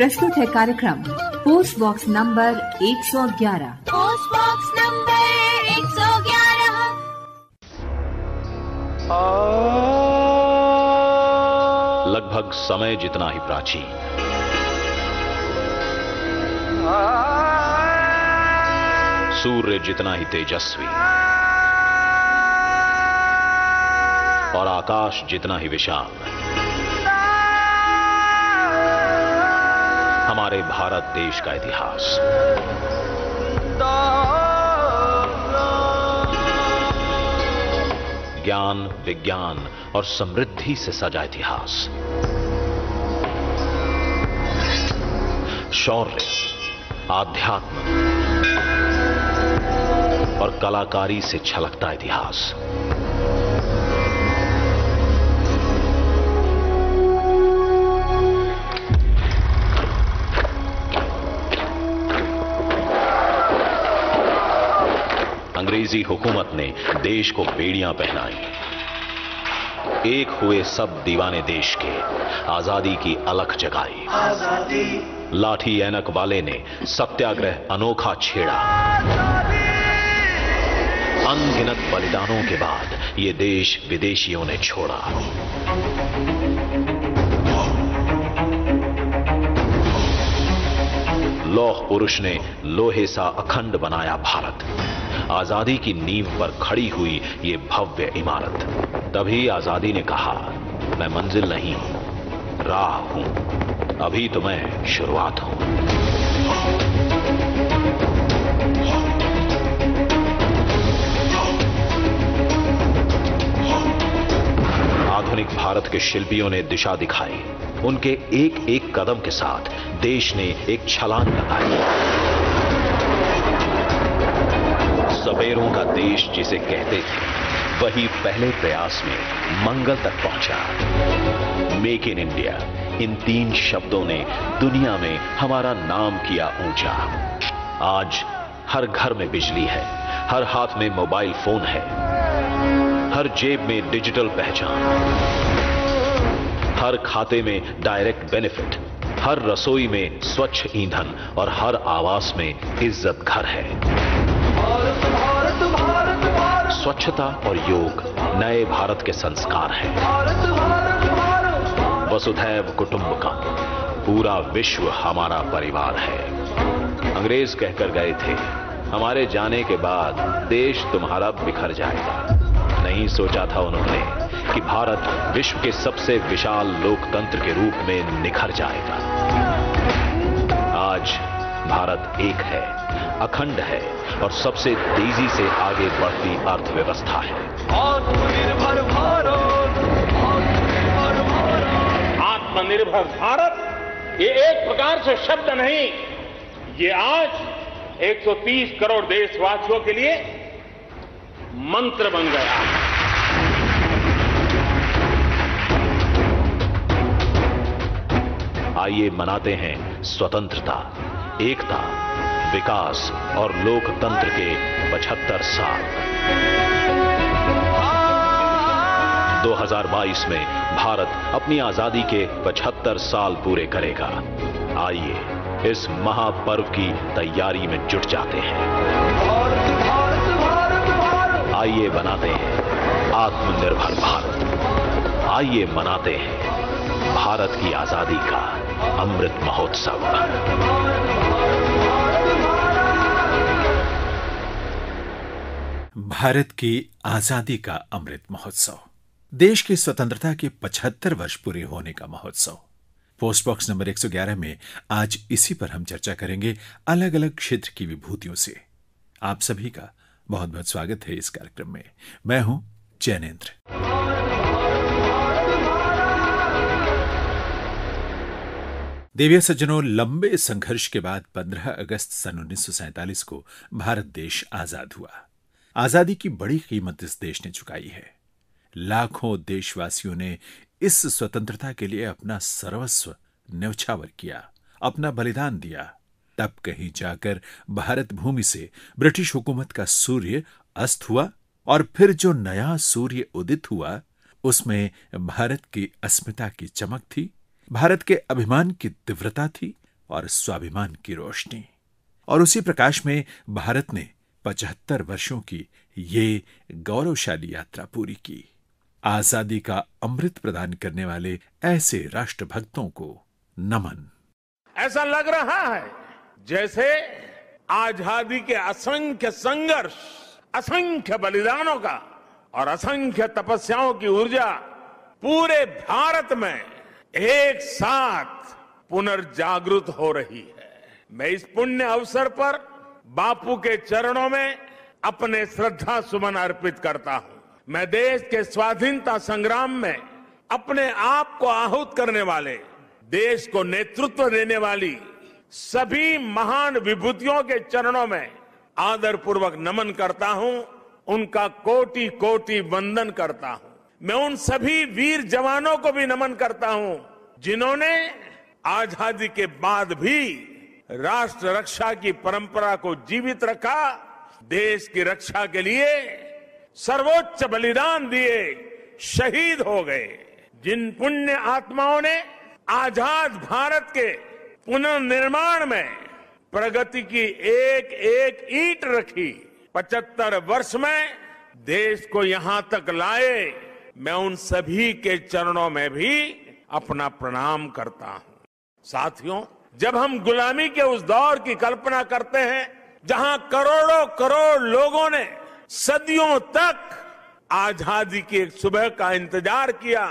प्रस्तुत है कार्यक्रम post box number 111 post box number 111 लगभग समय जितना ही प्राचीन। सूर्य जितना ही तेजस्वी। और आकाश जितना ही विशाल। हमारे भारत देश का इतिहास। ज्ञान, विज्ञान और समृद्धि से सजा इतिहास। शौर्य, आध्यात्म और कलाकारी से छलकता इतिहास। अंग्रेज़ी हुकूमत ने देश को बेड़ियाँ पहनाई। एक हुए सब दीवाने देश के आज़ादी की अलख जगाई। लाठी ऐनक वाले ने सत्याग्रह अनोखा छेड़ा। अनगिनत बलिदानों के बाद ये देश विदेशियों ने छोड़ा। लौह पुरुष ने लोहे सा अखंड बनाया भारत। आज़ादी की नींव पर खड़ी हुई ये भव्य इमारत। तभी आज़ादी ने कहा, मैं मंजिल नहीं राह हूँ। अभी तो मैं शुरुआत हूँ। आधुनिक भारत के शिल्पियों ने दिशा दिखाई। उनके एक एक कदम के साथ देश ने एक छलांग लगाई। सवेरों का देश जिसे कहते थे, वही पहले प्रयास में मंगल तक पहुँचा। मेक इन इंडिया इन तीन शब्दों ने दुनिया में हमारा नाम किया ऊँचा। आज हर घर में बिजली है, हर हाथ में मोबाइल फ़ोन है, हर जेब में डिजिटल पहचान, हर खाते में डायरेक्ट बेनिफिट हर रसोई में स्वच्छ ईंधन और हर आवास में इज़्ज़त घर है। स्वच्छता और योग नए भारत के संस्कार हैं। वसुधैव कुटुंबकम पूरा विश्व हमारा परिवार है। अंग्रेज़ कहकर गए थे हमारे जाने के बाद देश तुम्हारा बिखर जाएगा। नहीं सोचा था उन्होंने कि भारत विश्व के सबसे विशाल लोकतंत्र के रूप में निखर जाएगा। आज भारत एक है अखंड है और सबसे तेज़ी से आगे बढ़ती अर्थव्यवस्था है। आत्मनिर्भर भारत आत्मनिर्भर भारत। आत्मनिर्भर भारत ये एक प्रकार से शब्द नहीं ये आज 130 करोड़ देशवासियों के लिए मंत्र बन गया। है आइए मनाते हैं स्वतंत्रता। एकता, विकास और लोकतंत्र के 75 साल। 2022 में भारत अपनी आज़ादी के 75 साल पूरे करेगा। आइए इस महापर्व की तैयारी में जुट जाते हैं। आइए बनाते हैं आत्मनिर्भर भारत। आइए मनाते हैं भारत की आज़ादी का अमृत महोत्सव। भारत की आज़ादी का अमृत महोत्सव। देश की स्वतंत्रता के 75 वर्ष पूरे होने का महोत्सव। पोस्ट बॉक्स नंबर 111 में आज इसी पर हम चर्चा करेंगे अलग अलग क्षेत्र की विभूतियों से। आप सभी का बहुत बहुत स्वागत है इस कार्यक्रम में। मैं हूँ जैनेन्द्र देविया सज्जनों, लंबे संघर्ष के बाद 15 अगस्त सन 1947 को भारत देश आज़ाद हुआ। आज़ादी की बड़ी कीमत इस देश ने चुकाई है। लाखों देशवासियों ने इस स्वतंत्रता के लिए अपना सर्वस्व न्यौछावर किया, अपना बलिदान दिया। तब कहीं जाकर भारत भूमि से ब्रिटिश हुकूमत का सूर्य अस्त हुआ और फिर जो नया सूर्य उदित हुआ, उसमें भारत की अस्मिता की चमक थी, भारत के अभिमान की तीव्रता थी और स्वाभिमान की रोशनी। और उसी प्रकाश में भारत ने पचहत्तर वर्षों की ये गौरवशाली यात्रा पूरी की। आज़ादी का अमृत प्रदान करने वाले ऐसे राष्ट्रभक्तों को नमन। ऐसा लग रहा है जैसे आज़ादी के असंख्य संघर्ष, असंख्य बलिदानों का और असंख्य तपस्याओं की ऊर्जा पूरे भारत में एक साथ पुनर्जागृत हो रही है। मैं इस पुण्य अवसर पर बापू के चरणों में अपने श्रद्धा सुमन अर्पित करता हूँ। मैं देश के स्वाधीनता संग्राम में अपने आप को आहूत करने वाले, देश को नेतृत्व देने वाली सभी महान विभूतियों के चरणों में आदर पूर्वक नमन करता हूँ, उनका कोटि कोटि वंदन करता हूँ। मैं उन सभी वीर जवानों को भी नमन करता हूँ, जिन्होंने आज़ादी के बाद भी राष्ट्र रक्षा की परंपरा को जीवित रखा, देश की रक्षा के लिए सर्वोच्च बलिदान दिए शहीद हो गए। जिन पुण्य आत्माओं ने आज़ाद भारत के पुनर्निर्माण में प्रगति की एक एक ईट रखी, पचहत्तर वर्ष में देश को यहाँ तक लाए, मैं उन सभी के चरणों में भी अपना प्रणाम करता हूँ। साथियों जब हम गुलामी के उस दौर की कल्पना करते हैं, जहाँ करोड़ों करोड़ लोगों ने सदियों तक आज़ादी की एक सुबह का इंतज़ार किया,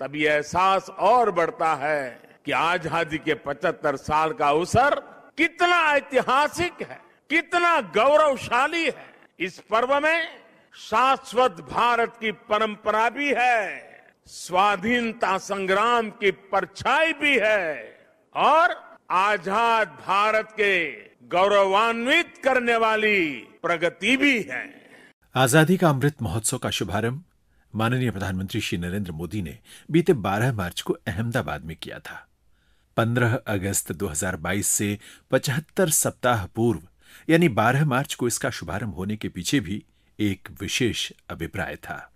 तब ये एहसास और बढ़ता है कि आज़ादी के 75 साल का अवसर कितना ऐतिहासिक है, कितना गौरवशाली है। इस पर्व में शाश्वत भारत की परंपरा भी है, स्वाधीनता संग्राम की परछाई भी है और आज़ाद भारत के गौरवान्वित करने वाली प्रगति भी है। आज़ादी का अमृत महोत्सव का शुभारंभ माननीय प्रधानमंत्री श्री नरेंद्र मोदी ने बीते 12 मार्च को अहमदाबाद में किया था। 15 अगस्त 2022 से 75 सप्ताह पूर्व, यानी 12 मार्च को इसका शुभारंभ होने के पीछे भी एक विशेष अभिप्राय था।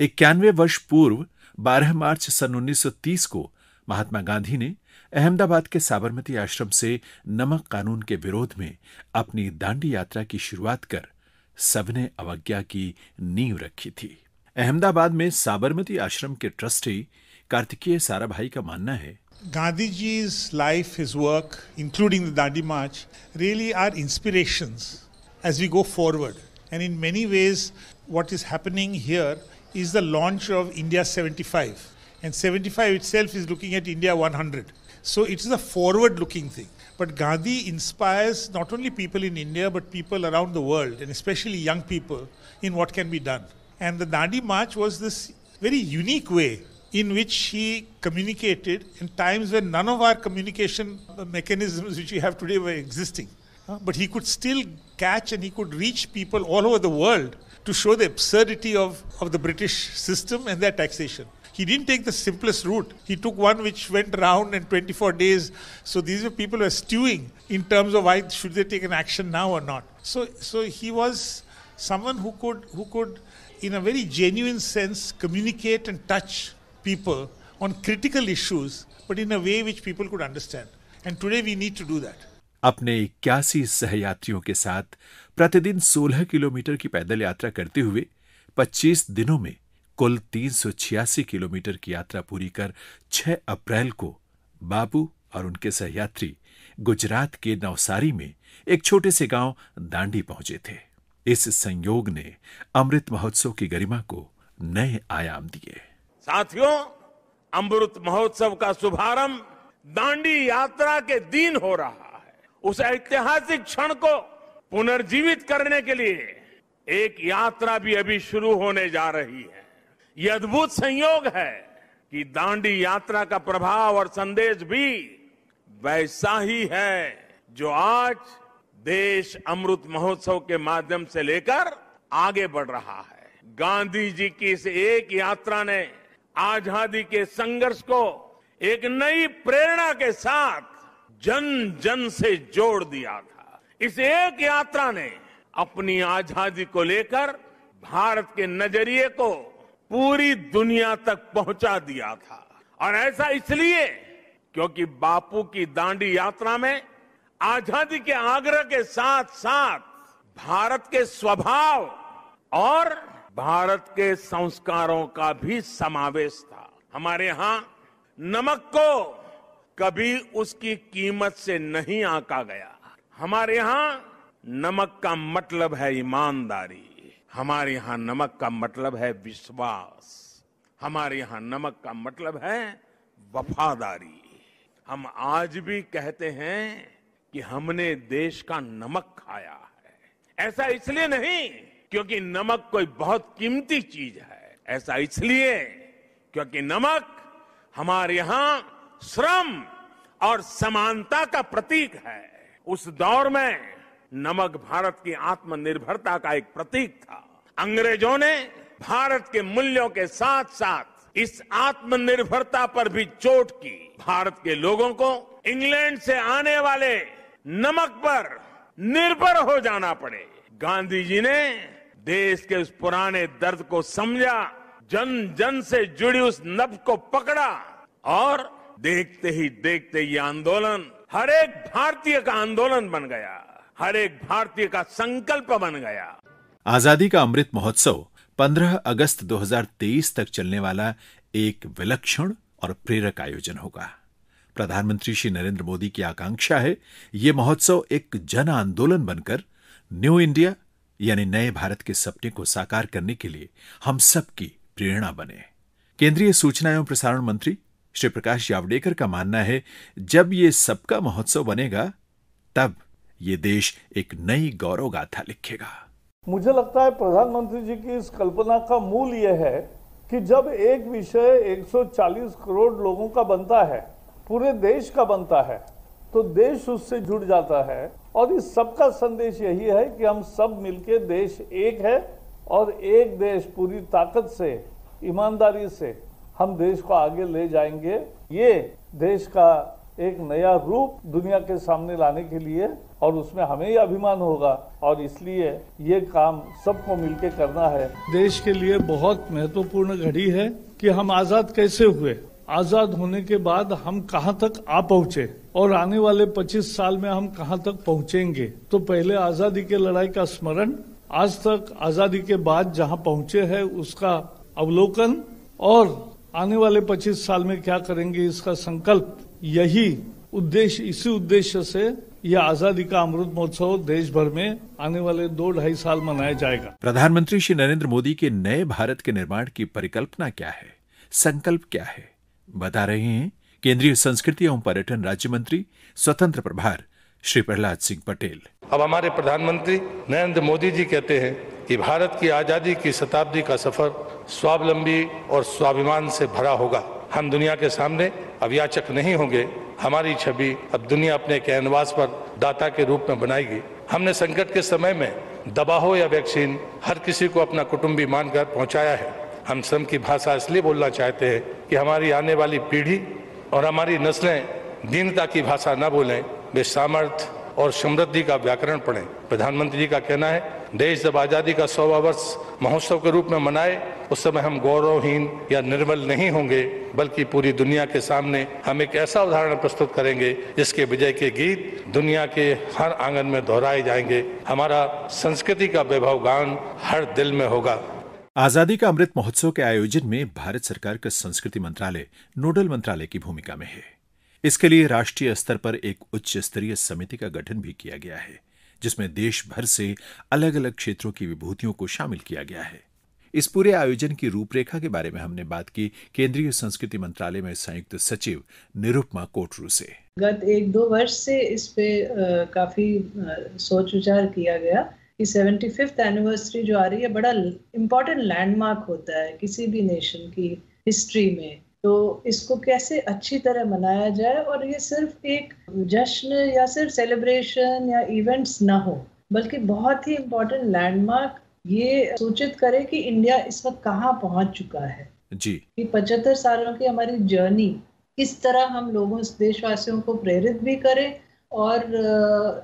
इक्यानवे वर्ष पूर्व 12 मार्च सन 1930 को महात्मा गांधी ने अहमदाबाद के साबरमती आश्रम से नमक कानून के विरोध में अपनी दांडी यात्रा की शुरुआत कर सबने अवज्ञा की नींव रखी थी। अहमदाबाद में साबरमती आश्रम के ट्रस्टी कार्तिकीय सारा भाई का मानना है Gandhi ji life is work including Dandi march really are inspiration as we go forward and in many ways what is happening here is the launch of India seventy five and seventy five itself So it is a forward looking thing. But Gandhi inspires not only people in India, but people around the world, and especially young people, in what can be done. And the Dandi March was this very unique way in which he communicated in times when none of our communication mechanisms which we have today were existing. Uh, But he could still catch and he could reach people all over the world to show the absurdity of, of the British system and their taxation. He didn't take the simplest route. He took one which went around in 24 days. So these were people who were stewing in terms of why should they take an action now or not. So, so he was someone who could, who could, in a very genuine sense, communicate and touch people on critical issues, but in a way which people could understand. And today we need to do that. अपने इक्यासी सहयात्रियों के साथ प्रतिदिन 16 kilometre की पैदल यात्रा करते हुए 25 दिनों में कुल 386 किलोमीटर की यात्रा पूरी कर 6 अप्रैल को बाबू और उनके सहयात्री गुजरात के नवसारी में एक छोटे से गाँव दांडी पहुँचे थे। इस संयोग ने अमृत महोत्सव की गरिमा को नए आयाम दिए। साथियों, अमृत महोत्सव का शुभारंभ दांडी यात्रा के दिन हो रहा है। उस ऐतिहासिक क्षण को पुनर्जीवित करने के लिए एक यात्रा भी अभी शुरू होने जा रही है। यह अद्भुत संयोग है कि दांडी यात्रा का प्रभाव और संदेश भी वैसा ही है जो आज देश अमृत महोत्सव के माध्यम से लेकर आगे बढ़ रहा है। गांधी जी की इस एक यात्रा ने आज़ादी के संघर्ष को एक नई प्रेरणा के साथ जन जन से जोड़ दिया था। इस एक यात्रा ने अपनी आज़ादी को लेकर भारत के नज़रिए को पूरी दुनिया तक पहुँचा दिया था। और ऐसा इसलिए क्योंकि बापू की दांडी यात्रा में आज़ादी के आग्रह के साथ साथ भारत के स्वभाव और भारत के संस्कारों का भी समावेश था। हमारे यहाँ नमक को कभी उसकी कीमत से नहीं आका गया। हमारे यहाँ नमक का मतलब है ईमानदारी। हमारे यहाँ नमक का मतलब है विश्वास। हमारे यहाँ नमक का मतलब है वफादारी। हम आज भी कहते हैं कि हमने देश का नमक खाया है। ऐसा इसलिए नहीं क्योंकि नमक कोई बहुत कीमती चीज़ है। ऐसा इसलिए क्योंकि नमक हमारे यहाँ श्रम और समानता का प्रतीक है। उस दौर में नमक भारत की आत्मनिर्भरता का एक प्रतीक था। अंग्रेज़ों ने भारत के मूल्यों के साथ साथ इस आत्मनिर्भरता पर भी चोट की। भारत के लोगों को इंग्लैंड से आने वाले नमक पर निर्भर हो जाना पड़े। गांधी जी ने देश के उस पुराने दर्द को समझा जन जन से जुड़ी उस नब्ज को पकड़ा और देखते ही देखते ये आंदोलन हर एक भारतीय का आंदोलन बन गया। हर एक भारतीय का संकल्प बन गया। आज़ादी का अमृत महोत्सव 15 अगस्त 2023 तक चलने वाला एक विलक्षण और प्रेरक आयोजन होगा। प्रधानमंत्री श्री नरेंद्र मोदी की आकांक्षा है, ये महोत्सव एक जन आंदोलन बनकर न्यू इंडिया, यानी नए भारत के सपने को साकार करने के लिए हम सबकी प्रेरणा बने। केंद्रीय सूचना एवं प्रसारण मंत्री श्री प्रकाश जावड़ेकर का मानना है, जब ये सबका महोत्सव बनेगा, तब ये देश एक नई गौरव गाथा लिखेगा। मुझे लगता है प्रधानमंत्री जी की इस कल्पना का मूल यह है कि जब एक विषय 140 करोड़ लोगों का बनता है, पूरे देश का बनता है तो देश उससे जुड़ जाता है और इस सबका संदेश यही है कि हम सब मिलके देश एक है और एक देश पूरी ताकत से, ईमानदारी से हम देश को आगे ले जाएँगे। ये देश का एक नया रूप दुनिया के सामने लाने के लिए और उसमें हमें ही अभिमान होगा। और इसलिए ये काम सबको मिलके करना है। देश के लिए बहुत महत्वपूर्ण घड़ी है कि हम आज़ाद कैसे हुए। आज़ाद होने के बाद हम कहाँ तक आ पहुँचे और आने वाले 25 साल में हम कहाँ तक पहुँचेंगे। तो पहले आज़ादी के लड़ाई का स्मरण, आज तक आज़ादी के बाद जहाँ पहुँचे हैं उसका अवलोकन और आने वाले 25 साल में क्या करेंगे इसका संकल्प। यही उद्देश्य इसी उद्देश्य से यह आज़ादी का अमृत महोत्सव देश भर में आने वाले दो ढाई साल मनाया जाएगा। प्रधानमंत्री श्री नरेंद्र मोदी के नए भारत के निर्माण की परिकल्पना क्या है? संकल्प क्या है? बता रहे हैं केंद्रीय संस्कृति एवं पर्यटन राज्य मंत्री स्वतंत्र प्रभार श्री प्रहलाद सिंह पटेल। अब हमारे प्रधानमंत्री नरेंद्र मोदी जी कहते हैं कि भारत की आज़ादी की शताब्दी का सफ़र स्वावलंबी और स्वाभिमान से भरा होगा। हम दुनिया के सामने अब याचक नहीं होंगे। हमारी छवि अब दुनिया अपने कैनवास पर दाता के रूप में बनाएगी। हमने संकट के समय में दवा हो या वैक्सीन हर किसी को अपना कुटुंबी मानकर पहुँचाया है। हम श्रम की भाषा इसलिए बोलना चाहते हैं कि हमारी आने वाली पीढ़ी और हमारी नस्लें दीनता की भाषा न बोलें। वे सामर्थ्य और समृद्धि का व्याकरण पढ़ें। प्रधानमंत्री जी का कहना है देश जब आज़ादी का सौवा वर्ष महोत्सव के रूप में मनाए, उस समय हम गौरवहीन या निर्मल नहीं होंगे, बल्कि पूरी दुनिया के सामने हम एक ऐसा उदाहरण प्रस्तुत करेंगे, जिसके विजय के गीत दुनिया के हर आँगन में दोहराए जाएँगे। हमारा संस्कृति का वैभव गान हर दिल में होगा। आज़ादी का अमृत महोत्सव के आयोजन में भारत सरकार का संस्कृति मंत्रालय, नोडल मंत्रालय की भूमिका में है। इसके लिए राष्ट्रीय स्तर पर एक उच्च स्तरीय समिति का गठन भी किया गया है। जिसमें देश भर से अलग अलग क्षेत्रों की विभूतियों को शामिल किया गया है। इस पूरे आयोजन की रूपरेखा के बारे में हमने बात की केंद्रीय संस्कृति मंत्रालय में संयुक्त सचिव निरुपमा कोटरू से। गत एक दो वर्ष से इस पे आ, काफ़ी आ, सोच विचार किया गया कि सेवेंटी फिफ्थ एनिवर्सरी जो आ रही है बड़ा इम्पोर्टेंट लैंडमार्क होता है किसी भी नेशन की हिस्ट्री में। तो इसको कैसे अच्छी तरह मनाया जाए और ये सिर्फ़ एक जश्न या सिर्फ़ सेलिब्रेशन या इवेंट्स ना हो बल्कि बहुत ही इम्पोर्टेंट लैंडमार्क ये सूचित करे कि इंडिया इस वक्त कहाँ पहुँच चुका है। जी। कि पचहत्तर सालों की हमारी जर्नी किस तरह हम लोगों देशवासियों को प्रेरित भी करें और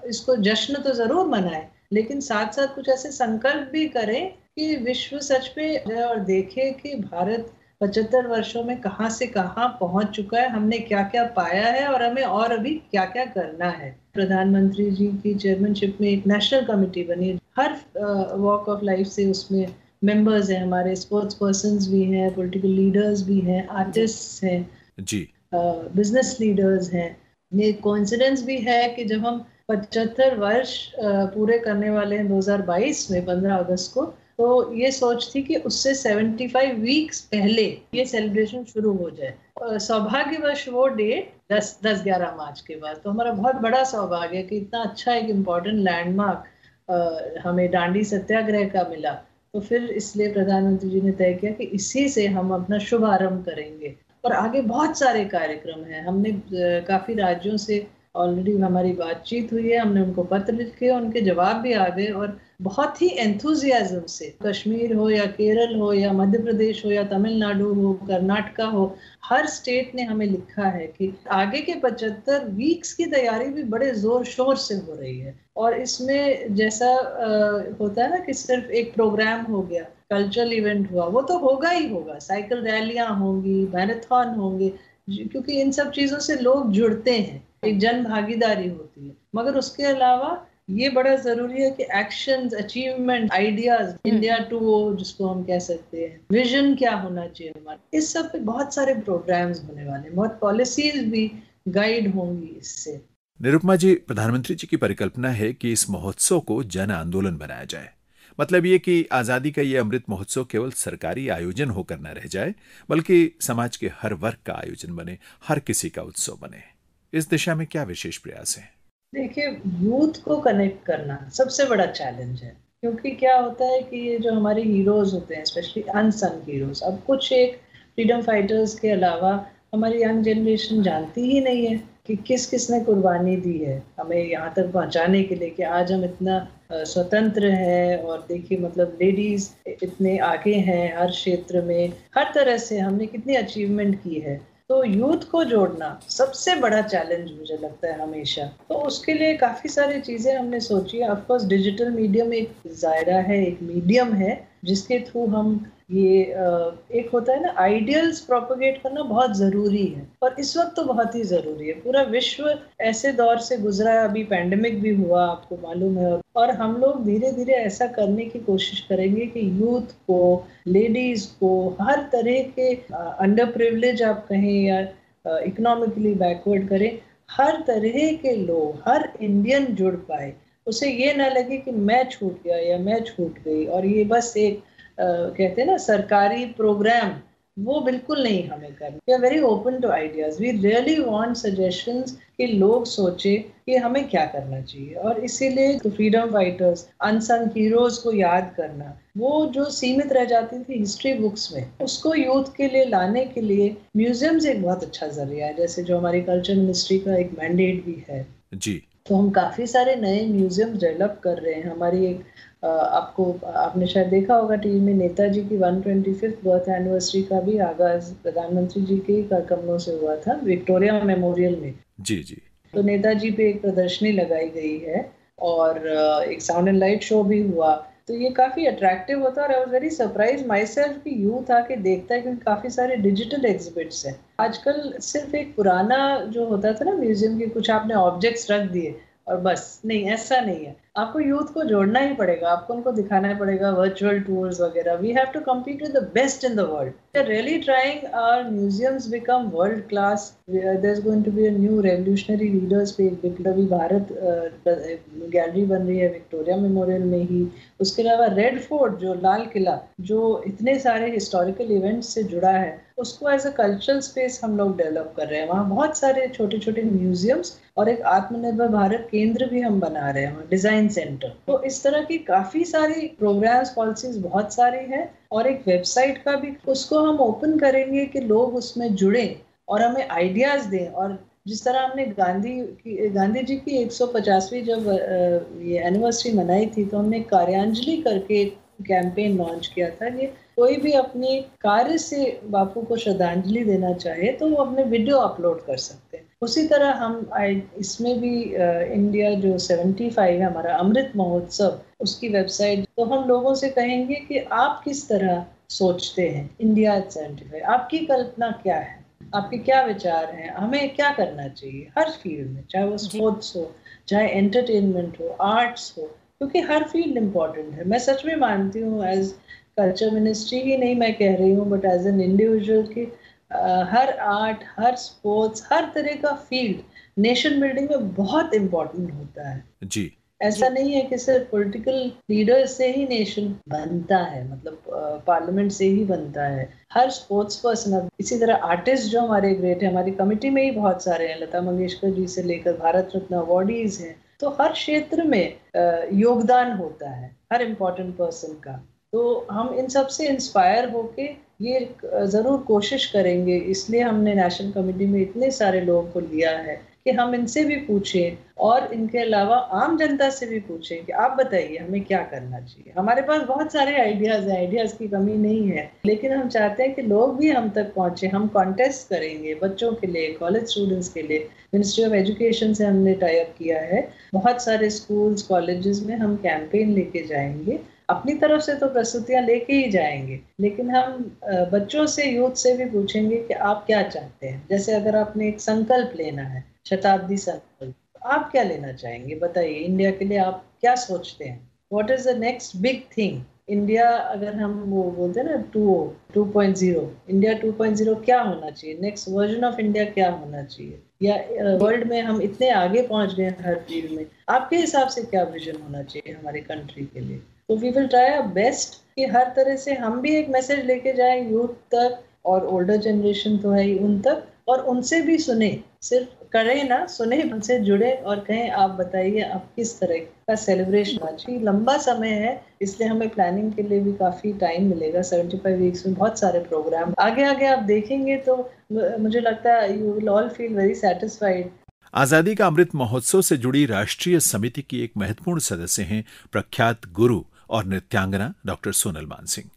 इसको जश्न तो ज़रूर मनाए लेकिन साथ साथ कुछ ऐसे संकल्प भी करें कि विश्व सच पे और देखे कि भारत पचहत्तर वर्षों में कहाँ से कहाँ पहुँच चुका है हमने क्या क्या पाया है और हमें और अभी क्या क्या करना है। प्रधानमंत्री जी की चेयरमैनशिप में एक नेशनल कमेटी बनी हर वॉक ऑफ़ लाइफ से उसमें मेंबर्स हैं हमारे स्पोर्ट्स पर्सन भी हैं पॉलिटिकल लीडर्स भी हैं आर्टिस्ट हैं जी। बिज़नेस लीडर्स हैं। ये कोइंसिडेंस भी है कि जब हम पचहत्तर वर्ष पूरे करने वाले हैं 2022 में 15 अगस्त को तो ये सोच थी कि उससे 75 वीक्स पहले ये सेलिब्रेशन शुरू हो जाए। सौभाग्यवश वो डेट 10 10 11 मार्च के बाद। तो हमारा बहुत बड़ा सौभाग्य कि इतना अच्छा एक इंपॉर्टेंट लैंडमार्क हमें डांडी सत्याग्रह का मिला। तो फिर इसलिए प्रधानमंत्री जी ने तय किया कि इसी से हम अपना शुभारंभ करेंगे। और आगे बहुत सारे कार्यक्रम हैं। हमने काफ़ी राज्यों से ऑलरेडी हमारी बातचीत हुई है हमने उनको पत्र लिखे उनके जवाब भी आ गए और बहुत ही एंथुजियाज्म से कश्मीर हो या केरल हो या मध्य प्रदेश हो या तमिलनाडु हो कर्नाटका हो हर स्टेट ने हमें लिखा है कि आगे के पचहत्तर वीक्स की तैयारी भी बड़े ज़ोर शोर से हो रही है। और इसमें जैसा आ, होता है ना कि सिर्फ़ एक प्रोग्राम हो गया कल्चरल इवेंट हुआ वो तो होगा ही होगा साइकिल रैलियाँ होंगी मैराथन होंगे क्योंकि इन सब चीज़ों से लोग जुड़ते हैं। एक जन भागीदारी होती है। मगर उसके अलावा ये बड़ा ज़रूरी है कि actions achievement ideas India to वो जिसको हम कह सकते हैं। विजन क्या होना चाहिए हमारा? इस सब पे बहुत सारे प्रोग्राम्स होने वाले हैं। बहुत पॉलिसीज़ भी गाइड होंगी इससे। निरुपमा जी प्रधानमंत्री जी की परिकल्पना है कि इस महोत्सव को जन आंदोलन बनाया जाए। मतलब ये कि आज़ादी का ये अमृत महोत्सव केवल सरकारी आयोजन होकर न रह जाए बल्कि समाज के हर वर्ग का आयोजन बने हर किसी का उत्सव बने। इस दिशा में क्या विशेष प्रयास है? देखिए यूथ को कनेक्ट करना सबसे बड़ा चैलेंज है, क्योंकि क्या होता है कि ये जो हमारे हीरोज होते हैं स्पेशली अनसंग हीरोज अब कुछ एक फ्रीडम फाइटर्स के अलावा हमारी यंग जनरेशन जानती ही नहीं है कि किस किस ने कुर्बानी दी है, हमें यहाँ तक पहुँचाने के लिए कि आज हम इतना स्वतंत्र हैं और देखिए मतलब लेडीज़ इतने आगे हैं हर क्षेत्र में, हर तरह से हमने कितनी अचीवमेंट की है। तो यूथ को जोड़ना सबसे बड़ा चैलेंज मुझे लगता है हमेशा। तो उसके लिए काफ़ी सारी चीज़ें हमने सोची। ऑफकोर्स डिजिटल मीडियम एक जायरा है, एक मीडियम है, जिसके थ्रू हम ये एक होता है ना आइडियल्स प्रोपोगेट करना बहुत ज़रूरी है और इस वक्त तो बहुत ही ज़रूरी है। पूरा विश्व ऐसे दौर से गुजरा है, अभी पैंडमिक भी हुआ, आपको मालूम है, और हम लोग धीरे धीरे ऐसा करने की कोशिश करेंगे कि यूथ को लेडीज़ को, हर तरह के अंडर प्रिवलेज आप कहें या इकोनॉमिकली बैकवर्ड करें, हर तरह के लोग, हर इंडियन जुड़ पाए। उसे ये ना लगे कि मैं छूट गया या मैं छूट गई, और ये बस एक कहते हैं ना सरकारी प्रोग्राम वो बिल्कुल नहीं हमें करना। We are very open to ideas we really want suggestions कि लोग सोचे कि हमें क्या करना चाहिए। और इसीलिए तो फ्रीडम फाइटर्स अनसन हीरोज को याद करना वो जो सीमित रह जाती थी हिस्ट्री बुक्स में उसको यूथ के लिए लाने के लिए म्यूजियम्स एक बहुत अच्छा ज़रिया है। जैसे जो हमारी कल्चर मिनिस्ट्री का एक मैंडेट भी है। जी। तो हम काफ़ी सारे नए म्यूज़ियम डेवलप कर रहे हैं। हमारी एक आपको आपने शायद देखा होगा टीवी में नेताजी की one twenty fifth birth anniversary का भी आगाज़ प्रधानमंत्री जी के कमरों से हुआ था विक्टोरिया मेमोरियल में। जी जी। तो नेताजी पे एक प्रदर्शनी लगाई गई है और एक साउंड एंड लाइट शो भी हुआ। तो ये काफ़ी अट्रैक्टिव होता है और I was very surprise myself कि यूथ आके देखता है क्योंकि काफ़ी सारे डिजिटल एग्जिबिट्स हैं। आजकल सिर्फ़ एक पुराना जो होता था ना म्यूज़ियम के कुछ आपने ऑब्जेक्ट्स रख दिए और बस नहीं ऐसा नहीं है। आपको यूथ को जोड़ना ही पड़ेगा, आपको उनको दिखाना ही पड़ेगा वर्चुअल टूर्स वगैरह। We have to compete with the best in the world are really trying our museums become world class there is going to be a new revolutionary leaders पे अभी भारत गैलरी बन रही है विक्टोरिया मेमोरियल में ही। उसके अलावा red fort जो लाल किला, जो इतने सारे हिस्टोरिकल इवेंट्स से जुड़ा है, उसको एज अ कल्चरल स्पेस हम लोग डेवलप कर रहे हैं। वहाँ बहुत सारे छोटे छोटे म्यूजियम्स और एक आत्मनिर्भर भारत केंद्र भी हम बना रहे हैं। डिज़ाइन सेंटर तो इस तरह की काफ़ी सारी प्रोग्राम्स पॉलिसीज़ बहुत सारी हैं और एक वेबसाइट का भी उसको हम ओपन करेंगे कि लोग उसमें जुड़े और हमें आइडियाज़ दें और जिस तरह हमने गांधी की, गांधी जी की 150वीं जब ये एनिवर्सरी मनाई थी तो हमने कार्यांजलि करके कैंपेन लॉन्च किया था कि कोई भी अपने कार्य से बापू को श्रद्धांजलि देना चाहे तो वो अपने वीडियो अपलोड कर सकते हैं। उसी तरह हम इसमें भी इंडिया जो 75 है हमारा अमृत महोत्सव उसकी वेबसाइट तो हम लोगों से कहेंगे कि आप किस तरह सोचते हैं इंडिया सेवेंटी आपकी कल्पना क्या है? आपके क्या विचार हैं? हमें क्या करना चाहिए? हर फ़ील्ड में चाहे वो स्पोर्ट्स हो चाहे एंटरटेनमेंट हो आर्ट्स हो क्योंकि हर फ़ील्ड इम्पोर्टेंट है। मैं सच में मानती हूँ एज कल्चर मिनिस्ट्री ही नहीं मैं कह रही हूँ बट एज एन इंडिविजुअल की हर आर्ट हर स्पोर्ट्स हर तरह का फ़ील्ड नेशन बिल्डिंग में बहुत इम्पोर्टेंट होता है। जी। ऐसा नहीं है कि सिर्फ़ पॉलिटिकल लीडर से ही नेशन बनता है मतलब पार्लियामेंट से ही बनता है। हर स्पोर्ट्स पर्सन अब इसी तरह आर्टिस्ट जो हमारे ग्रेट है हमारी कमिटी में ही बहुत सारे हैं लता मंगेशकर जी से लेकर भारत रत्न अवॉर्डीज हैं तो हर क्षेत्र में योगदान होता है हर इम्पोर्टेंट पर्सन का। तो हम इन सबसे इंस्पायर होके ये ज़रूर कोशिश करेंगे, इसलिए हमने नेशनल कमेटी में इतने सारे लोगों को लिया है कि हम इनसे भी पूछें और इनके अलावा आम जनता से भी पूछें कि आप बताइए, हमें क्या करना चाहिए। हमारे पास बहुत सारे आइडियाज़ हैं आइडियाज़ की कमी नहीं है, लेकिन हम चाहते हैं कि लोग भी हम तक पहुँचे, हम कॉन्टेस्ट करेंगे बच्चों के लिए कॉलेज स्टूडेंट्स के लिए। मिनिस्ट्री ऑफ़ एजुकेशन से हमने टाइप किया है। बहुत सारे स्कूल्स कॉलेज में हम कैंपेन लेके जाएँगे। अपनी तरफ़ से तो प्रस्तुतियाँ लेके ही जाएँगे, लेकिन हम बच्चों से, यूथ से भी पूछेंगे कि आप क्या चाहते हैं। जैसे अगर आपने एक संकल्प लेना है, शताब्दी संकल्प तो आप क्या लेना चाहेंगे? बताइए, इंडिया के लिए आप क्या सोचते हैं? What is the next big thing India, अगर हम वो बोलते हैं ना, two O, two point zero, India two point zero क्या होना चाहिए? नेक्स्ट वर्जन ऑफ़ इंडिया क्या होना चाहिए? या वर्ल्ड में हम इतने आगे पहुँच गए हर फ़ील्ड में, आपके हिसाब से क्या विजन होना चाहिए हमारे कंट्री के लिए? तो we will try a best कि हर तरह से हम भी एक मैसेज लेके जाएँ यूथ तक और ओल्डर जनरेशन तो है ही उन तक और उनसे भी सुने। सिर्फ़ करें ना, सुने, उनसे जुड़े और कहें, आप बताइए, आप किस तरह का सेलिब्रेशन आज लंबा समय है, इसलिए हमें प्लानिंग के लिए भी काफ़ी टाइम मिलेगा। 75 वीक्स में बहुत सारे प्रोग्राम आगे आगे आप देखेंगे तो मुझे लगता है you will all feel very satisfied आज़ादी का अमृत महोत्सव से जुड़ी राष्ट्रीय समिति की एक महत्वपूर्ण सदस्य हैं प्रख्यात गुरु और नृत्यांगना डॉक्टर सोनल मान सिंह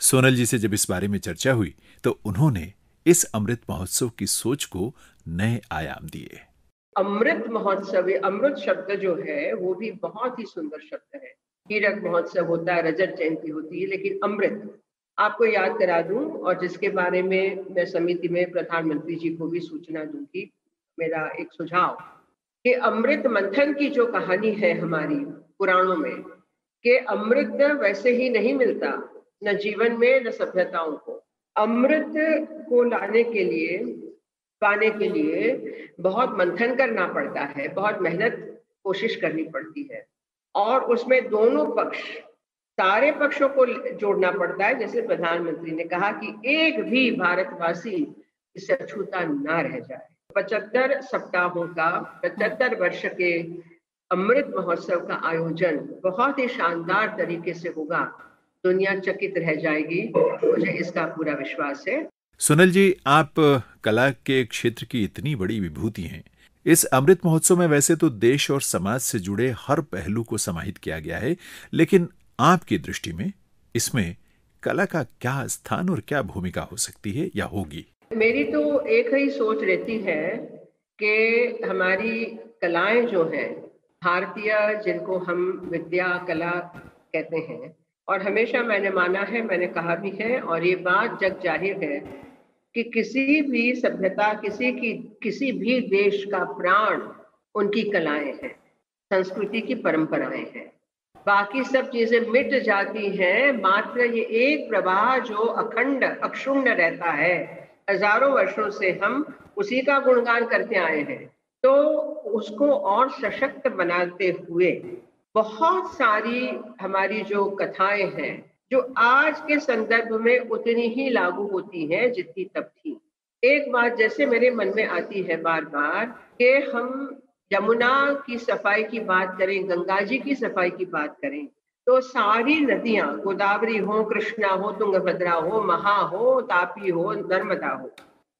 सोनल जी से जब इस बारे में चर्चा हुई तो उन्होंने इस अमृत महोत्सव की सोच को नए आयाम दिए। अमृत महोत्सव अमृत शब्द जो है, वो भी बहुत ही सुंदर शब्द है। हीरक महोत्सव होता है, रजत जयंती होती है, लेकिन अमृत, आपको याद करा दूँ, और जिसके बारे में मैं समिति में प्रधानमंत्री जी को भी सूचना दूँगी, मेरा एक सुझाव। कि अमृत मंथन की जो कहानी है हमारी, पुराणों में कि अमृत वैसे ही नहीं मिलता, न जीवन में, न सभ्यताओं को। अमृत को लाने के लिए, पाने के लिए बहुत मंथन करना पड़ता है, बहुत मेहनत, कोशिश करनी पड़ती है। और उसमें दोनों पक्ष, सारे पक्षों को जोड़ना पड़ता है, जैसे प्रधानमंत्री ने कहा कि एक भी भारतवासी इससे अछूता ना रह जाए। पचहत्तर सप्ताहों का, पचहत्तर वर्ष के अमृत महोत्सव का आयोजन बहुत ही शानदार तरीके से होगा। दुनिया चकित रह जाएगी। मुझे इसका पूरा विश्वास है। सुनल जी आप कला के क्षेत्र की इतनी बड़ी विभूति हैं। इस अमृत महोत्सव में वैसे तो देश और समाज से जुड़े हर पहलू को समाहित किया गया है लेकिन आपकी दृष्टि में इसमें कला का क्या स्थान और क्या भूमिका हो सकती है या होगी? मेरी तो एक ही सोच रहती है कि हमारी कलाएँ जो हैं भारतीय जिनको हम विद्या, कला कहते हैं, और हमेशा मैंने माना है, मैंने कहा भी है, और ये बात जग ज़ाहिर है कि किसी भी सभ्यता, किसी की, किसी भी देश का प्राण उनकी कलाएँ हैं, संस्कृति की परंपराएँ हैं। बाकी सब चीज़ें मिट जाती हैं, मात्र ये एक प्रवाह जो अखंड, अक्षुण्ण रहता है। हज़ारों वर्षों से हम उसी का गुणगान करते आए हैं। तो उसको और सशक्त बनाते हुए बहुत सारी हमारी जो कथाएँ हैं, जो आज के संदर्भ में उतनी ही लागू होती हैं जितनी तब थी। एक बात जैसे मेरे मन में आती है बार बार कि हम यमुना की सफ़ाई की बात करें, गंगा जी की सफ़ाई की बात करें तो सारी नदियाँ, गोदावरी हो, कृष्णा हो, तुंगभद्रा हो, महा हो, तापी हो, नर्मदा हो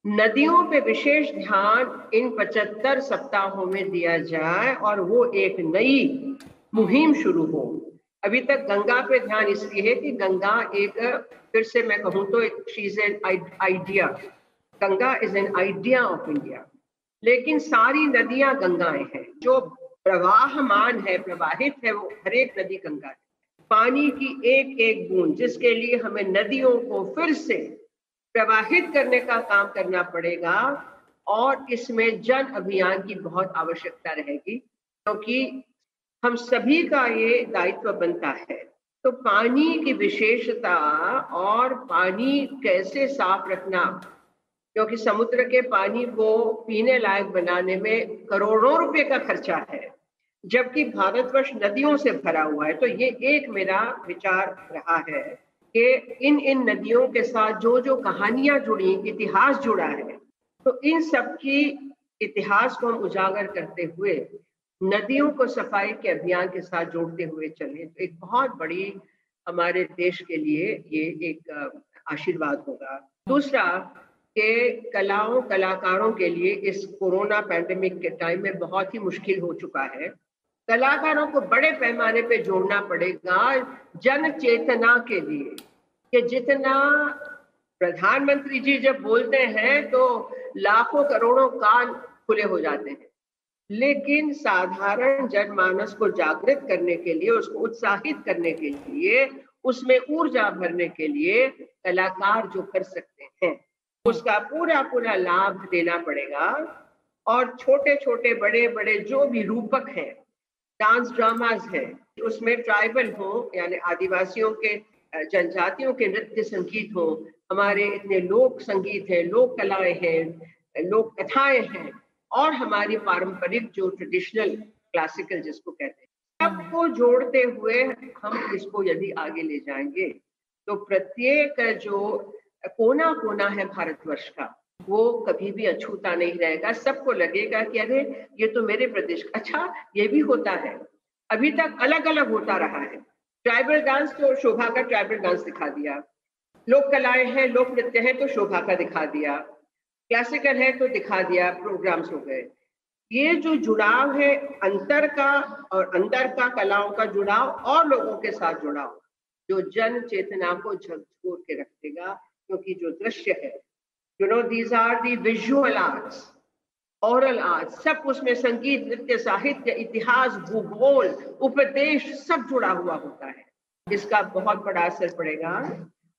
नदियों पे विशेष ध्यान इन पचहत्तर सप्ताहों में दिया जाए और वो एक नई मुहिम शुरू हो। अभी तक गंगा पे ध्यान इसलिए है कि गंगा एक, फिर से मैं कहूँ तो she is an idea Ganga is an idea of India लेकिन सारी नदियाँ गंगाएँ हैं। जो प्रवाहमान है, प्रवाहित है, वो हर एक नदी गंगा है। पानी की एक एक बूंद जिसके लिए हमें नदियों को फिर से प्रवाहित करने का काम करना पड़ेगा और इसमें जन अभियान की बहुत आवश्यकता रहेगी, क्योंकि तो हम सभी का ये दायित्व बनता है। तो पानी की विशेषता और पानी कैसे साफ़ रखना, क्योंकि समुद्र के पानी को पीने लायक बनाने में करोड़ों रुपए का खर्चा है, जबकि भारतवर्ष नदियों से भरा हुआ है। तो ये एक मेरा विचार रहा है। कि इन इन नदियों के साथ जो जो कहानियाँ जुड़ी, इतिहास जुड़ा है तो इन सब की इतिहास को हम उजागर करते हुए, नदियों को सफ़ाई के अभियान के साथ जोड़ते हुए चले तो एक बहुत बड़ी हमारे देश के लिए ये एक, आशीर्वाद होगा। दूसरा, कि कलाओं, कलाकारों के लिए इस कोरोना पैंडेमिक के टाइम में बहुत ही मुश्किल हो चुका है कलाकारों को बड़े पैमाने पे जोड़ना पड़ेगा जन चेतना के लिए। कि जितना प्रधानमंत्री जी जब बोलते हैं तो लाखों करोड़ों कान खुले हो जाते हैं। लेकिन साधारण जनमानस को जागृत करने के लिए, उसको उत्साहित करने के लिए, उसमें ऊर्जा भरने के लिए कलाकार जो कर सकते हैं, उसका पूरा पूरा लाभ देना पड़ेगा। और छोटे छोटे बड़े बड़े जो भी रूपक हैं डांस ड्रामाज हैं उसमें ट्राइबल हो यानी आदिवासियों के जनजातियों के नृत्य संगीत हो हमारे इतने लोक संगीत है लोक कलाएँ हैं लोक कथाएँ हैं और हमारी पारंपरिक जो ट्रेडिशनल क्लासिकल जिसको कहते हैं सबको जोड़ते हुए हम इसको यदि आगे ले जाएँगे तो प्रत्येक जो कोना कोना है भारतवर्ष का वो कभी भी अछूता नहीं रहेगा। सबको लगेगा कि अरे, ये तो मेरे प्रदेश अच्छा ये भी होता है। अभी तक अलग अलग होता रहा है। ट्राइबल डांस तो शोभा का ट्राइबल डांस दिखा दिया। लोक कलाएँ हैं, लोक नृत्य है तो शोभा का दिखा दिया। क्लासिकल है तो दिखा दिया, प्रोग्राम्स हो गए। ये जो जुड़ाव है, अंतर का और अंदर का कलाओं का जुड़ाव और लोगों के साथ जुड़ाव, जो जन चेतना को झकझोर के रखेगा क्योंकि जो दृश्य है you know these are the visual arts oral arts सब उसमें संगीत, नृत्य, साहित्य, इतिहास, भूगोल, उपदेश सब जुड़ा हुआ होता है। इसका बहुत बड़ा असर पड़ेगा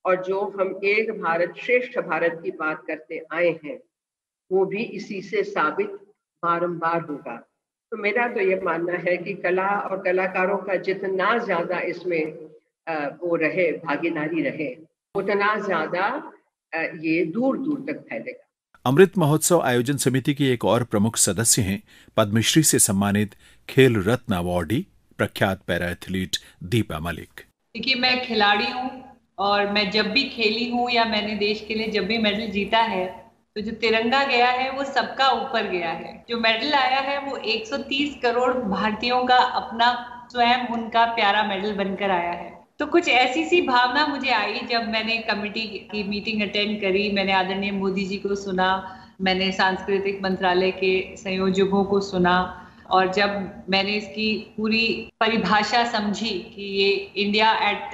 और जो हम एक भारत श्रेष्ठ भारत की बात करते आए हैं, वो भी इसी से साबित बारंबार होगा। तो मेरा तो ये मानना है कि कला और कलाकारों का जितना ज़्यादा इसमें वो रहे, भागीदारी रहे, उतना ज़्यादा ये दूर दूर तक फैलेगा। अमृत महोत्सव आयोजन समिति की एक और प्रमुख सदस्य हैं पद्मश्री से सम्मानित खेल रत्न अवार्डी प्रख्यात पैरा एथलीट दीपा मलिक। देखिए मैं खिलाड़ी हूँ और मैं जब भी खेली हूँ या मैंने देश के लिए जब भी मेडल जीता है तो जो तिरंगा गया है वो सबका ऊपर गया है। जो मेडल आया है वो 130 करोड़ भारतीयों का अपना स्वयं उनका प्यारा मेडल बनकर आया है। तो कुछ ऐसी सी भावना मुझे आई जब मैंने कमेटी की मीटिंग अटेंड करी मैंने आदरणीय मोदी जी को सुना मैंने सांस्कृतिक मंत्रालय के संयोजकों को सुना और जब मैंने इसकी पूरी परिभाषा समझी कि ये इंडिया एट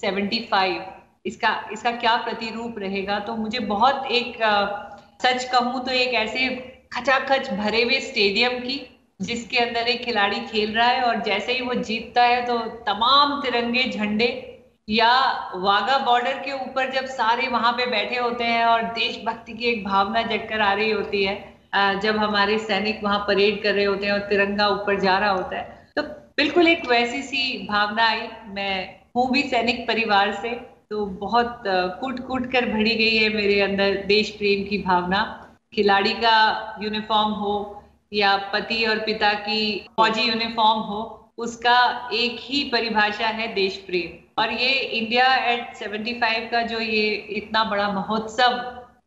सेवेंटी फाइव इसका इसका क्या प्रतिरूप रहेगा तो मुझे बहुत एक uh, सच कहूँ तो एक ऐसे खचाखच भरे हुए स्टेडियम की जिसके अंदर एक खिलाड़ी खेल रहा है और जैसे ही वो जीतता है तो तमाम तिरंगे, झंडे या वाघा बॉर्डर के ऊपर जब सारे वहाँ पे बैठे होते हैं और देशभक्ति की एक भावना जगकर आ रही होती है जब हमारे सैनिक वहाँ परेड कर रहे होते हैं और तिरंगा ऊपर जा रहा होता है तो बिल्कुल एक वैसी सी भावना आई। मैं हूँ भी सैनिक परिवार से तो बहुत कूट कूट कर भरी गई है मेरे अंदर देश प्रेम की भावना। खिलाड़ी का यूनिफॉर्म हो या पति और पिता की फौजी यूनिफॉर्म हो, उसका एक ही परिभाषा है देश प्रेम और ये इंडिया एट 75 का जो ये इतना बड़ा महोत्सव,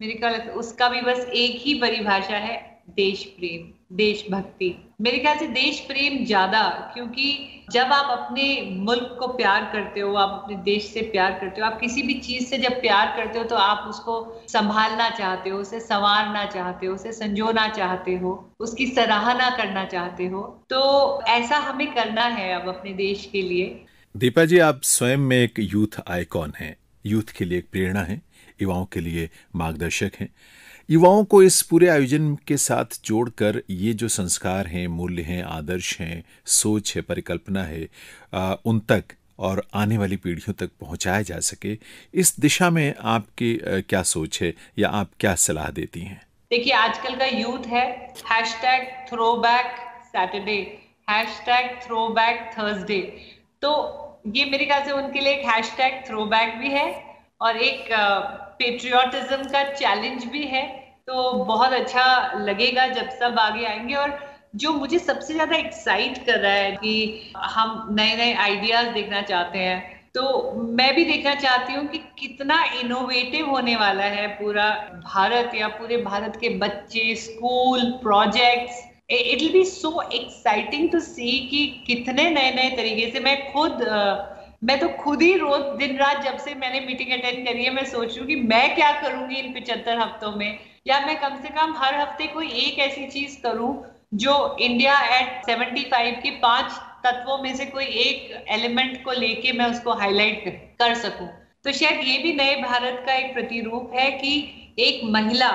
मेरे ख्याल उसका भी बस एक ही परिभाषा है देश प्रेम देशभक्ति। मेरे ख्याल से देश प्रेम ज़्यादा, क्योंकि जब आप अपने मुल्क को प्यार करते हो, आप अपने देश से प्यार करते हो, आप किसी भी चीज़ से जब प्यार करते हो तो आप उसको संभालना चाहते हो, उसे संवारना चाहते हो, उसे संजोना चाहते हो, उसकी सराहना करना चाहते हो। तो ऐसा हमें करना है अब अपने देश के लिए। दीपा जी, आप स्वयं में एक यूथ आइकॉन हैं। यूथ के लिए एक प्रेरणा है, युवाओं के लिए मार्गदर्शक हैं। युवाओं को इस पूरे आयोजन के साथ जोड़कर ये जो संस्कार हैं मूल्य हैं आदर्श हैं सोच है परिकल्पना है आ, उन तक और आने वाली पीढ़ियों तक पहुँचाया जा सके इस दिशा में आपकी क्या सोच है या आप क्या सलाह देती हैं? देखिए आजकल का यूथ है hashtag throwback Saturday hashtag throwback Thursday तो ये मेरे ख्याल से उनके लिए एक हैश टैग थ्रो बैक भी है और एक पेट्रियोटिज्म का चैलेंज भी है तो बहुत अच्छा लगेगा जब सब आगे आएँगे। और जो मुझे सबसे ज़्यादा एक्साइट कर रहा है कि हम नए नए आइडियाज़ देखना चाहते हैं तो मैं भी देखना चाहती हूँ कि कितना इनोवेटिव होने वाला है पूरा भारत या पूरे भारत के बच्चे school projects it will be so exciting to see कि कितने नए नए तरीके से मैं खुद uh, मैं तो खुद ही रोज दिन रात जब से मैंने मीटिंग अटेंड करी है, मैं सोच रही हूँ कि मैं क्या करूँगी इन पिछहत्तर हफ्तों में? या मैं कम से कम हर हफ़्ते कोई एक ऐसी चीज़ करूँ जो इंडिया एट 75 के पाँच तत्वों में से कोई एक एलिमेंट को लेके मैं उसको हाईलाइट कर सकूँ? तो शायद ये भी नए भारत का एक प्रतिरूप है कि एक महिला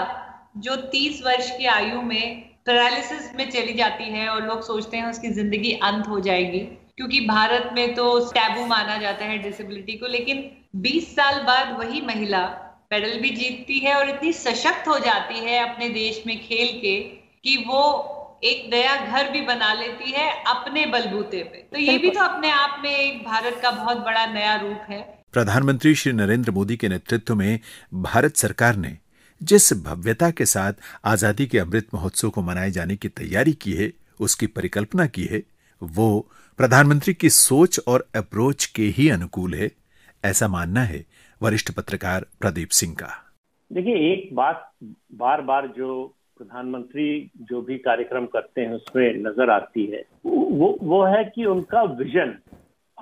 जो 30 वर्ष की आयु में पैरालिसिस में चली जाती है और लोग सोचते हैं उसकी ज़िंदगी अंत हो जाएगी। क्योंकि भारत में तो टैबू माना जाता है डिसेबिलिटी को लेकिन 20 साल बाद वही महिला पेडल भी जीतती है और इतनी सशक्त हो जाती है अपने देश में खेल के कि वो एक नया घर भी बना लेती है अपने बलबूते पे। तो ये भी तो अपने आप में एक भारत का बहुत बड़ा नया रूप है। प्रधानमंत्री श्री नरेंद्र मोदी के नेतृत्व में भारत सरकार ने जिस भव्यता के साथ आज़ादी के अमृत महोत्सव को मनाए जाने की तैयारी की है उसकी परिकल्पना की है वो प्रधानमंत्री की सोच और अप्रोच के ही अनुकूल है, ऐसा मानना है वरिष्ठ पत्रकार प्रदीप सिंह का। देखिए, एक बात बार बार जो प्रधानमंत्री जो भी कार्यक्रम करते हैं, उसमें नज़र आती है। वो वो है कि उनका विजन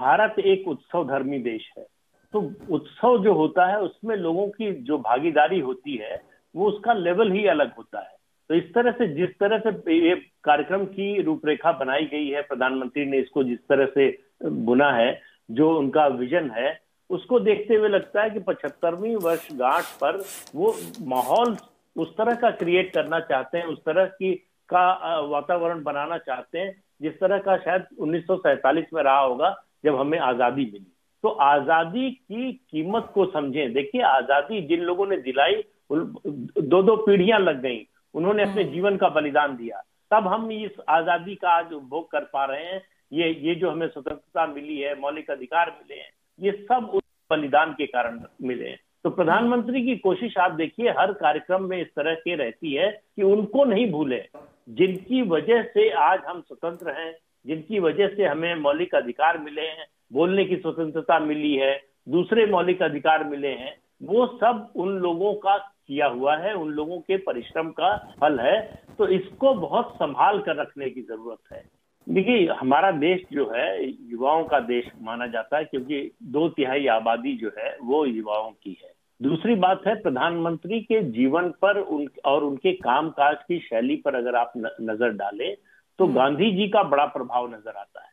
भारत एक उत्सव धर्मी देश है। तो उत्सव जो होता है, उसमें लोगों की जो भागीदारी होती है, वो उसका लेवल ही अलग होता है। तो इस तरह से, जिस तरह से ये कार्यक्रम की रूपरेखा बनाई गई है, प्रधानमंत्री ने इसको जिस तरह से बुना है, जो उनका विजन है, उसको देखते हुए लगता है कि पचहत्तरवीं वर्षगांठ पर वो माहौल उस तरह का क्रिएट करना चाहते हैं, उस तरह की का वातावरण बनाना चाहते हैं, जिस तरह का शायद उन्नीस सौ सैंतालीस में रहा होगा, जब हमें आज़ादी मिली। तो आज़ादी की कीमत को समझें। देखिए, आज़ादी जिन लोगों ने दिलाई दो दो पीढ़ियाँ लग गई। उन्होंने अपने हम्म। जीवन का बलिदान दिया। तब हम इस आज़ादी का आज उपभोग कर पा रहे हैं। ये ये जो हमें स्वतंत्रता मिली है मौलिक अधिकार मिले हैं ये सब उस बलिदान के कारण मिले हैं। तो प्रधानमंत्री की कोशिश आप देखिए हर कार्यक्रम में इस तरह के रहती है कि उनको नहीं भूले। जिनकी वजह से आज हम स्वतंत्र हैं जिनकी वजह से हमें मौलिक अधिकार मिले हैं बोलने की स्वतंत्रता मिली है दूसरे मौलिक अधिकार मिले हैं वो सब उन लोगों का किया हुआ है उन लोगों के परिश्रम का फल है तो इसको बहुत संभाल कर रखने की ज़रूरत है। देखिए हमारा देश जो है युवाओं का देश माना जाता है क्योंकि दो तिहाई आबादी जो है वो युवाओं की है। दूसरी बात है प्रधानमंत्री के जीवन पर उन और उनके कामकाज की शैली पर अगर आप न, नज़र डालें तो हम्म। गांधी जी का बड़ा प्रभाव नज़र आता है।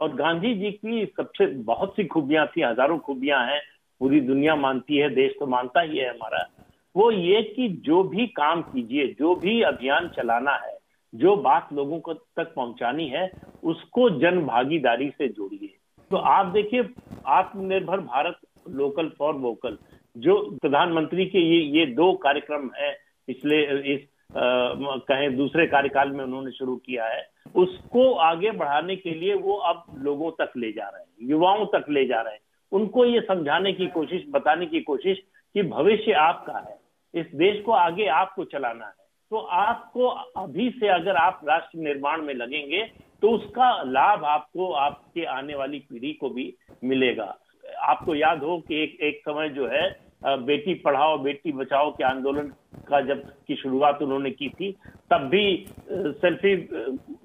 और गांधी जी की सबसे बहुत सी खूबियाँ थी हज़ारों खूबियाँ हैं पूरी दुनिया मानती है देश तो मानता ही है हमारा। वो ये कि जो भी काम कीजिए, जो भी अभियान चलाना है, जो बात लोगों को तक पहुंचानी है, उसको जन भागीदारी से जोड़िए। तो आप देखिए, आत्मनिर्भर भारत लोकल फॉर वोकल, जो प्रधानमंत्री के ये ये दो कार्यक्रम है, पिछले इस कहें दूसरे कार्यकाल में उन्होंने शुरू किया है, उसको आगे बढ़ाने के लिए वो अब लोगों तक ले जा रहे हैं, युवाओं तक ले जा रहे हैं। उनको ये समझाने की कोशिश, बताने की कोशिश कि भविष्य आपका है। इस देश को आगे आपको चलाना है। तो आपको अभी से अगर आप राष्ट्र निर्माण में लगेंगे तो उसका लाभ आपको, आपके आने वाली पीढ़ी को भी मिलेगा। आपको याद हो कि एक एक समय जो है बेटी पढ़ाओ, बेटी बचाओ के आंदोलन का जब की शुरुआत उन्होंने की थी, तब भी सेल्फी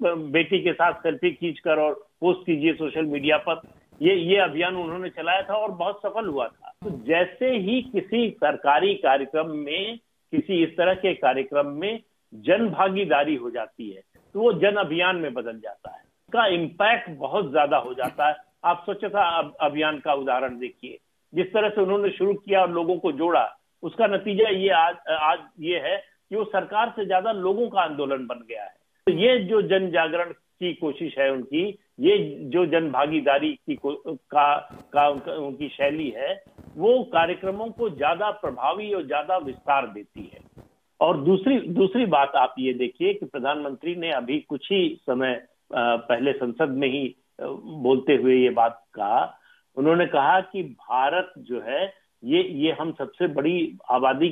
बेटी के साथ सेल्फी खींचकर और पोस्ट कीजिए सोशल मीडिया पर। ये ये अभियान उन्होंने चलाया था और बहुत सफल हुआ था। तो जैसे ही किसी सरकारी कार्यक्रम में, किसी इस तरह के कार्यक्रम में जन भागीदारी हो जाती है तो वो जन अभियान में बदल जाता है। का इम्पैक्ट बहुत ज़्यादा हो जाता है। आप स्वच्छता अभियान का उदाहरण देखिए। जिस तरह से उन्होंने शुरू किया और लोगों को जोड़ा, उसका नतीजा ये आज आज ये है कि वो सरकार से ज़्यादा लोगों का आंदोलन बन गया है। तो ये जो जन जागरण की कोशिश है उनकी ये जो जन भागीदारी की का का उनका, शैली है वो कार्यक्रमों को ज़्यादा प्रभावी और ज़्यादा विस्तार देती है। और दूसरी दूसरी बात आप ये देखिए कि प्रधानमंत्री ने अभी कुछ ही समय पहले संसद में ही बोलते हुए ये बात कहा। उन्होंने कहा कि भारत जो है ये ये हम सबसे बड़ी आबादी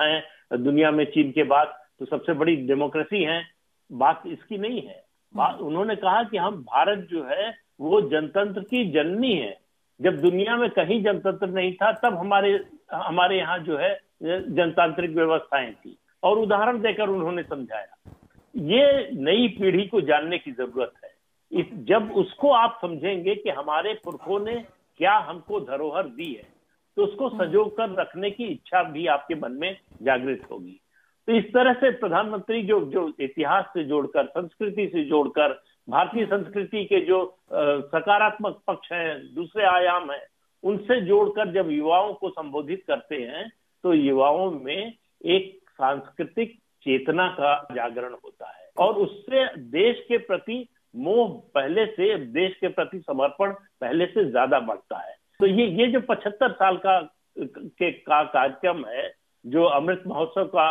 हैं दुनिया में चीन के बाद तो सबसे बड़ी डेमोक्रेसी है। बात इसकी नहीं है। उन्होंने कहा कि हम भारत जो है वो जनतंत्र की जननी है। जब दुनिया में कहीं जनतंत्र नहीं था तब हमारे हमारे यहाँ जो है जनतांत्रिक व्यवस्थाएँ थी। और उदाहरण देकर उन्होंने समझाया। ये नई पीढ़ी को जानने की ज़रूरत है। इस जब उसको आप समझेंगे कि हमारे पुरखों ने क्या हमको धरोहर दी है तो उसको सजो कर रखने की इच्छा भी आपके मन में जागृत होगी। तो इस तरह से प्रधानमंत्री जो जो इतिहास से जोड़कर, संस्कृति से जोड़कर, भारतीय संस्कृति के जो सकारात्मक पक्ष हैं, दूसरे आयाम हैं, उनसे जोड़कर जब युवाओं को संबोधित करते हैं तो युवाओं में एक सांस्कृतिक चेतना का जागरण होता है। और उससे देश के प्रति मोह पहले से, देश के प्रति समर्पण पहले से ज़्यादा बढ़ता है। तो ये ये जो पचहत्तर साल का, के, का कार्यक्रम है जो अमृत महोत्सव का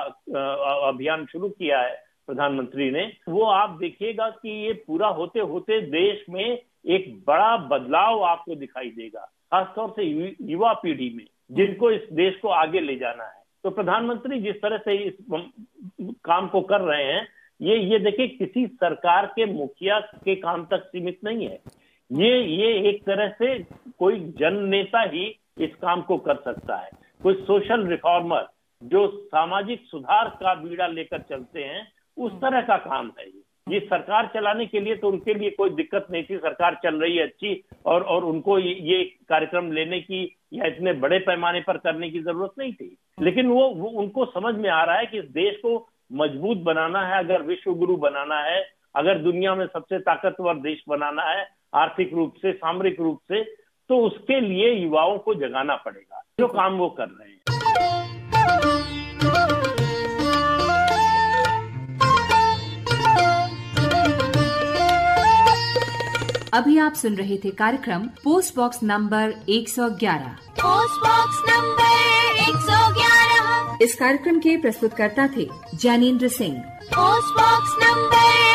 अभियान शुरू किया है प्रधानमंत्री ने, वो आप देखिएगा कि ये पूरा होते होते देश में एक बड़ा बदलाव आपको दिखाई देगा, खासतौर से युवा पीढ़ी में, जिनको इस देश को आगे ले जाना है। तो प्रधानमंत्री जिस तरह से इस काम को कर रहे हैं, ये ये देखिए किसी सरकार के मुखिया के काम तक सीमित नहीं है। ये ये एक तरह से कोई जन नेता ही इस काम को कर सकता है। कोई सोशल रिफॉर्मर जो सामाजिक सुधार का बीड़ा लेकर चलते हैं उस तरह का काम है ये। सरकार चलाने के लिए तो उनके लिए कोई दिक्कत नहीं थी सरकार चल रही है अच्छी और और उनको ये कार्यक्रम लेने की या इतने बड़े पैमाने पर करने की ज़रूरत नहीं थी। लेकिन वो, वो उनको समझ में आ रहा है कि इस देश को मज़बूत बनाना है अगर विश्व गुरु बनाना है अगर दुनिया में सबसे ताकतवर देश बनाना है आर्थिक रूप से सामरिक रूप से तो उसके लिए युवाओं को जगाना पड़ेगा। जो काम वो कर रहे हैं। अभी आप सुन रहे थे कार्यक्रम post box number 111 post box number 111 इस कार्यक्रम के प्रस्तुतकर्ता थे Jainendra Singh. Post box number